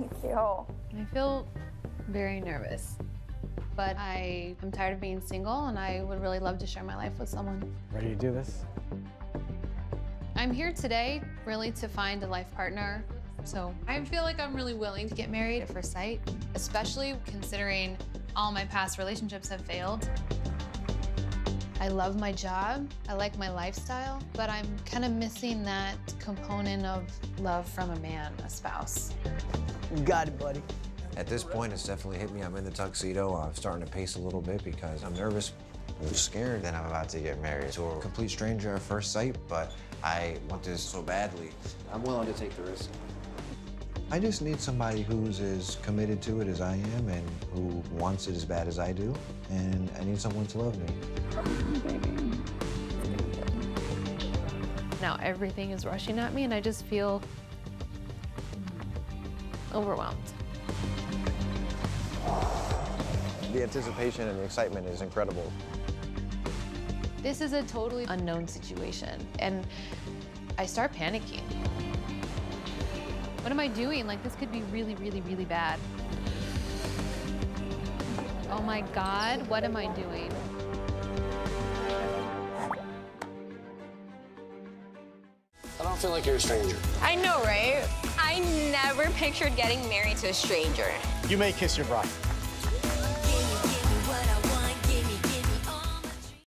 Thank you. I feel very nervous, but I am tired of being single and I would really love to share my life with someone. Ready to do this? I'm here today really to find a life partner. So I feel like I'm really willing to get married at first sight, especially considering all my past relationships have failed. I love my job, I like my lifestyle, but I'm kind of missing that component of love from a man, a spouse. Got it, buddy. At this point, it's definitely hit me. I'm in the tuxedo. I'm starting to pace a little bit because I'm nervous. I'm scared that I'm about to get married to a complete stranger at first sight, but I want this so badly. I'm willing to take the risk. I just need somebody who's as committed to it as I am and who wants it as bad as I do. And I need someone to love me. Now everything is rushing at me and I just feel overwhelmed. The anticipation and the excitement is incredible. This is a totally unknown situation and I start panicking. What am I doing? Like this could be really, really, really bad. Oh my God, what am I doing? I don't feel like you're a stranger. I know, right? I never pictured getting married to a stranger. You may kiss your bride.